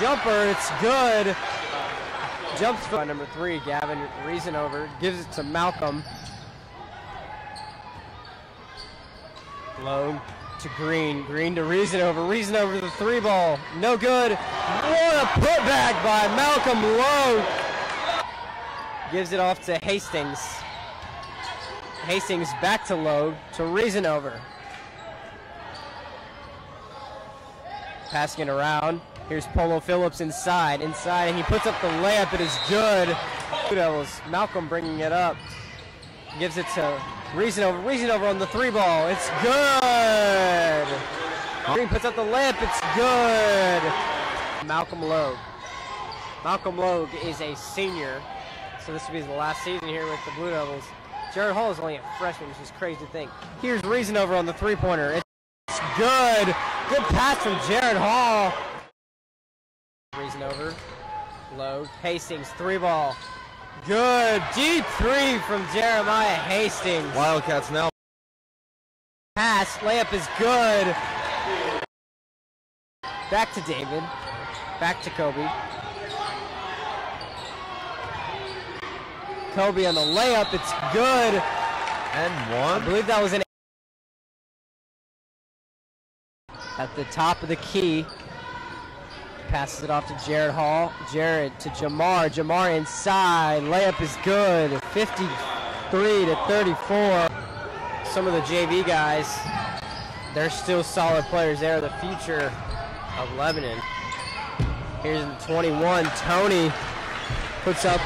jumper. It's good. Jumps by number three, Gavin Reasonover. Gives it to Malcolm. Lowe to Green. Green to Reasonover. Reason over the three ball. No good. What a putback by Malcolm Lowe. Gives it off to Hastings. Hastings back to Lowe to Reasonover. Passing it around. Here's Polo Phillips inside, inside, and he puts up the layup. It is good. Blue Devils. Malcolm bringing it up. Gives it to Reasonover. Reason over on the three ball. It's good. Green puts up the layup. It's good. Malcolm Logue. Malcolm Logue is a senior, so this will be his last season here with the Blue Devils. Jared Hall is only a freshman, which is crazy to think. Here's Reasonover on the three-pointer. It's good. Good pass from Jared Hall. Reasonover. Logue. Hastings, three ball. Good. Deep three from Jeremiah Hastings. Wildcats now. Pass. Layup is good. Back to David. Back to Kobe. Kobe on the layup. It's good. And one. I believe that was an at the top of the key. Passes it off to Jared Hall. Jared to Jamar. Jamar inside. Layup is good. 53 to 34. Some of the JV guys, they're still solid players. They're the future of Lebanon. Here's the 21. Tony puts up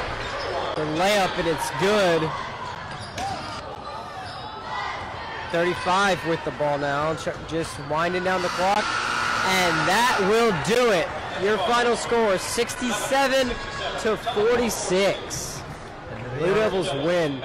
the layup and it's good. 35 with the ball now, just winding down the clock, and that will do it. Your final score 67 to 46. The Blue Devils win.